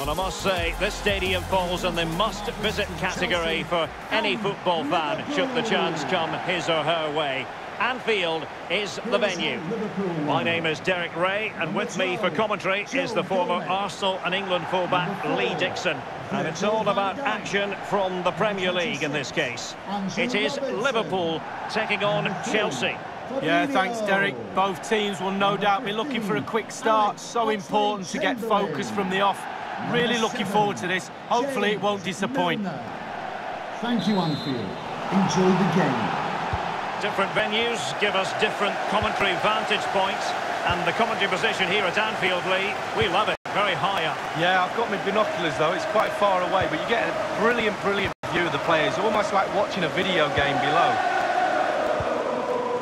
Well, I must say, this stadium falls in the must-visit category for any football fan, should the chance come his or her way. Anfield is the venue. My name is Derek Ray, and with me for commentary is the former Arsenal and England fullback Lee Dixon. And it's all about action from the Premier League in this case. It is Liverpool taking on Chelsea. Yeah, thanks, Derek. Both teams will no doubt be looking for a quick start. So important to get focus from the off. Really looking forward to this. Hopefully it won't disappoint. Thank you, Anfield. Enjoy the game. Different venues give us different commentary vantage points. And the commentary position here at Anfield, Lee, we love it. Very high up. Yeah, I've got my binoculars, though. It's quite far away, but you get a brilliant, brilliant view of the players. Almost like watching a video game below.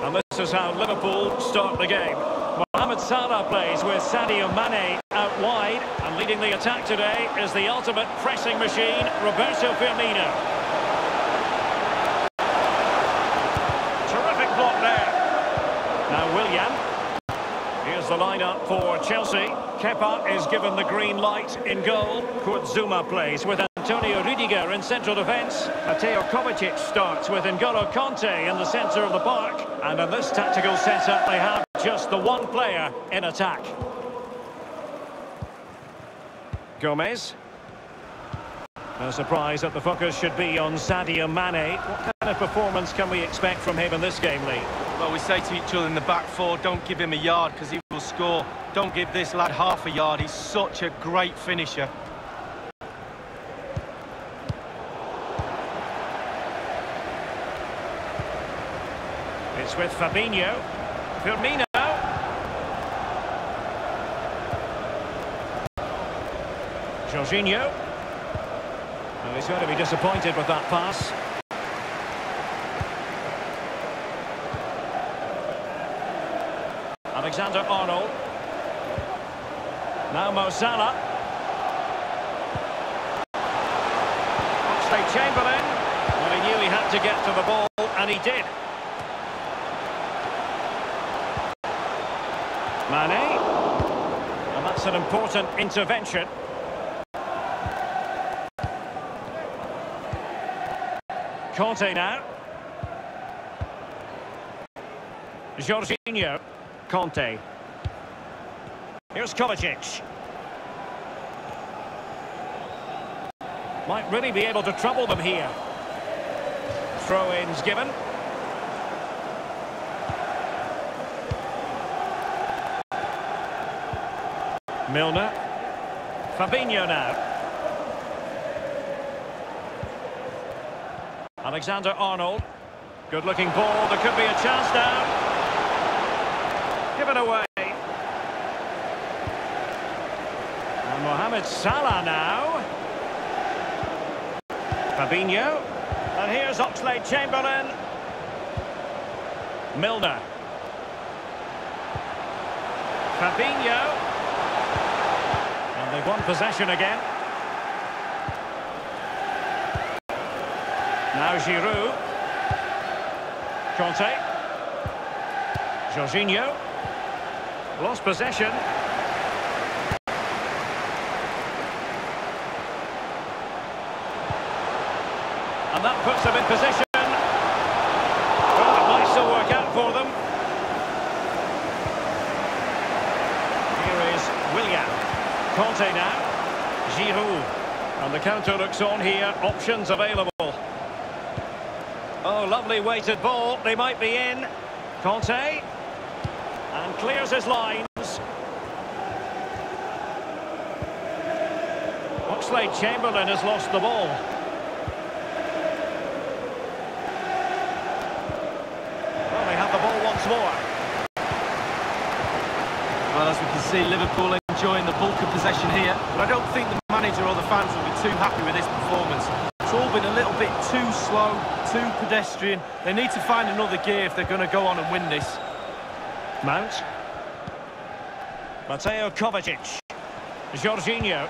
And this is how Liverpool start the game. Mohamed Salah plays with Sadio Mane out wide. And leading the attack today is the ultimate pressing machine, Roberto Firmino. Terrific block there. Now Willian. Here's the lineup for Chelsea. Kepa is given the green light in goal. Kurt plays with Antonio Rudiger in central defence. Mateo Kovacic starts with N'Golo Kante in the centre of the park. And in this tactical setup, they have just the one player in attack. Gomez. No surprise that the focus should be on Sadio Mane. What kind of performance can we expect from him in this game, Lee? Well, we say to each other in the back four, don't give him a yard because he will score. Don't give this lad half a yard. He's such a great finisher. It's with Fabinho. Firmino. Jorginho. He's going to be disappointed with that pass. Alexander Arnold. Now Mo Salah. Oxlade Chamberlain. Well, he knew he had to get to the ball, and he did. Mane. And that's an important intervention. Kante now. Jorginho. Kante. Here's Kovacic. Might really be able to trouble them here. Throw-ins given. Milner. Fabinho now. Alexander Arnold. Good looking ball. There could be a chance now. Given away. And Mohamed Salah now. Fabinho. And here's Oxlade Chamberlain. Milner. Fabinho. And they've won possession again. Now Giroud. Kante. Jorginho. Lost possession. And that puts them in position. Well, it might still work out for them. Here is Willian. Kante now. Giroud. And the counter looks on here. Options available. Oh, lovely weighted ball. They might be in. Kante. And clears his lines. Oxlade Chamberlain has lost the ball. Well, they have the ball once more. Well, as we can see, Liverpool enjoying the bulk of possession here. But I don't think the manager or the fans will be too happy with this performance. It's all been a little bit too slow, too pedestrian. They need to find another gear if they're going to go on and win this. Mount. Mateo Kovacic. Jorginho.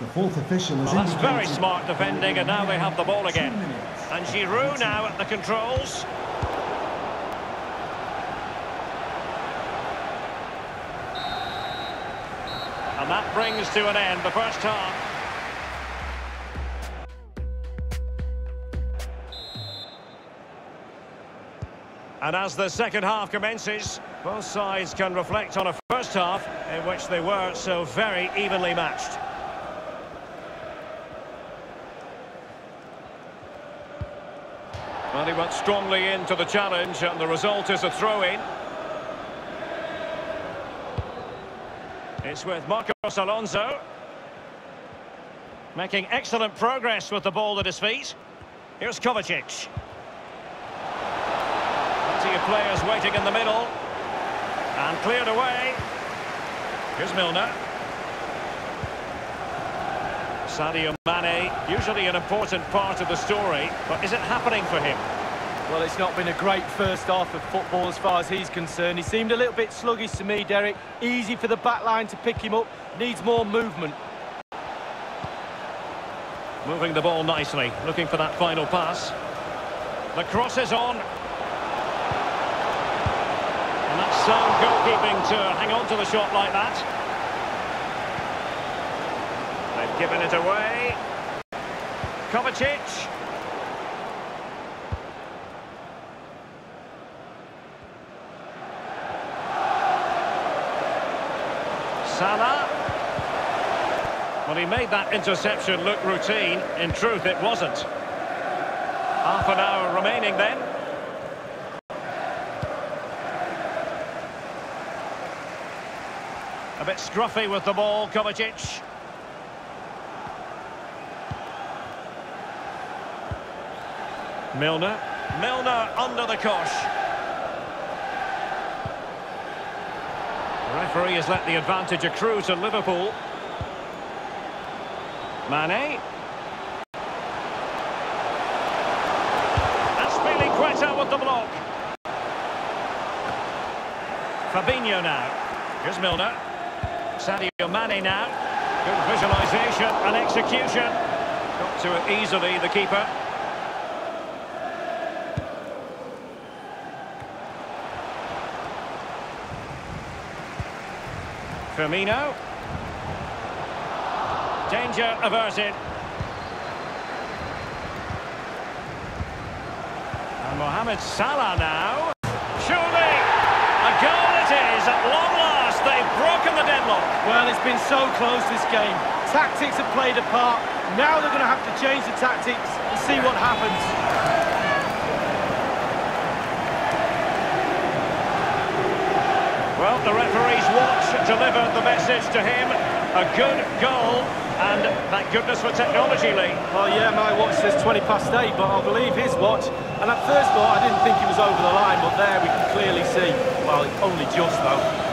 The fourth official is well, That's very smart defending, and now they have the ball again. And Giroud now at the controls. And that brings to an end the first half. And as the second half commences, both sides can reflect on a first half in which they were so very evenly matched. Well, he went strongly into the challenge, and the result is a throw-in. It's with Marcos Alonso. Making excellent progress with the ball at his feet. Here's Kovacic. Plenty of players waiting in the middle. And cleared away. Here's Milner. Sadio Mane, usually an important part of the story, but is it happening for him? Well, it's not been a great first half of football as far as he's concerned. He seemed a little bit sluggish to me, Derek. Easy for the back line to pick him up. Needs more movement. Moving the ball nicely, looking for that final pass. The cross is on. And that's sound goalkeeping to hang on to the shot like that. They've given it away. Kovacic. Salah. Well, he made that interception look routine. In truth, it wasn't. Half an hour remaining then. A bit scruffy with the ball, Kovacic. Milner. Milner under the cosh. The referee has let the advantage accrue to Liverpool. Mane. Azpilicueta with the block. Fabinho now. Here's Milner. Sadio Mane now. Good visualisation and execution. Got to it easily, the keeper. Firmino. Danger averted. And Mohamed Salah now. The deadlock. Well, it's been so close this game. Tactics have played a part. Now they're going to have to change the tactics and see what happens. Well, the referee's watch delivered the message to him. A good goal, and thank goodness for technology, Lee. Well, yeah, my watch says 20 past 8, but I'll believe his watch. And at first thought, I didn't think he was over the line, but there we can clearly see. Well, only just, though.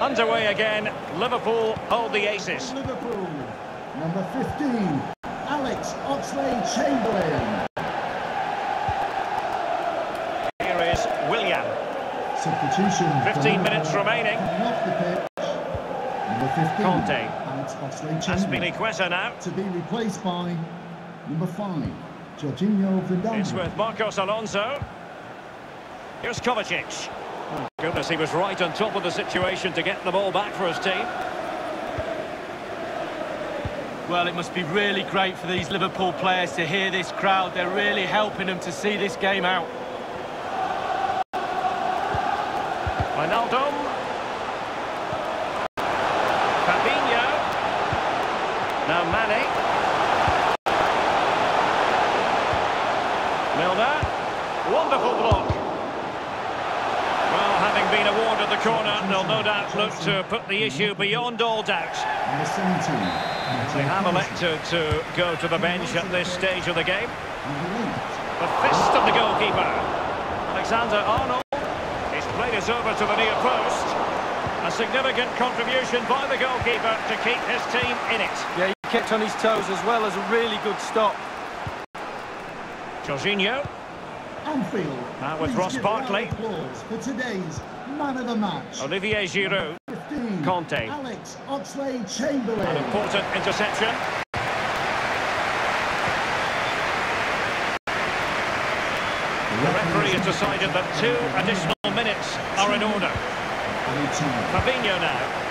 Underway again. Liverpool hold the aces. Liverpool, number 15, Alex Oxlade-Chamberlain. Here is Willian. Substitution. 15 minutes remaining. Off the pitch. Number 15, Conte. Alex Oxlade-Chamberlain. Now. To be replaced by number 5, Jorginho Vidal. It's with Marcos Alonso. Here's Kovacic. Oh, goodness, he was right on top of the situation to get the ball back for his team. Well, it must be really great for these Liverpool players to hear this crowd. They're really helping them to see this game out. Wijnaldum. Fabinho. Now Mane. Milner. Wonderful block. Well, having been awarded the corner, they'll no doubt look to put the issue beyond all doubt. Number 17, They have elected to go to the bench at this stage of the game. The fist of the goalkeeper. Alexander Arnold. He's played it over to the near post. A significant contribution by the goalkeeper to keep his team in it. Yeah, he kept on his toes as well as a really good stop. Jorginho. 8, Anfield. Now with Please Ross give a round of Barkley. applause for today's man of the match. Olivier Giroud. 15, Conte. Alex Oxlade-Chamberlain. An important interception. The referee has decided that two additional minutes are in order. Fabinho now.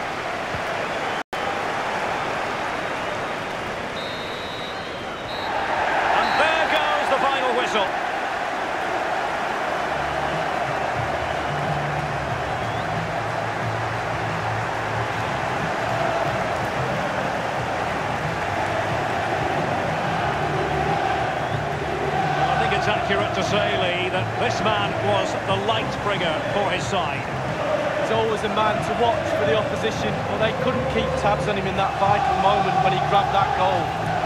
Accurate to say, Lee, that this man was the light bringer for his side. He's always a man to watch for the opposition, but they couldn't keep tabs on him in that vital moment when he grabbed that goal.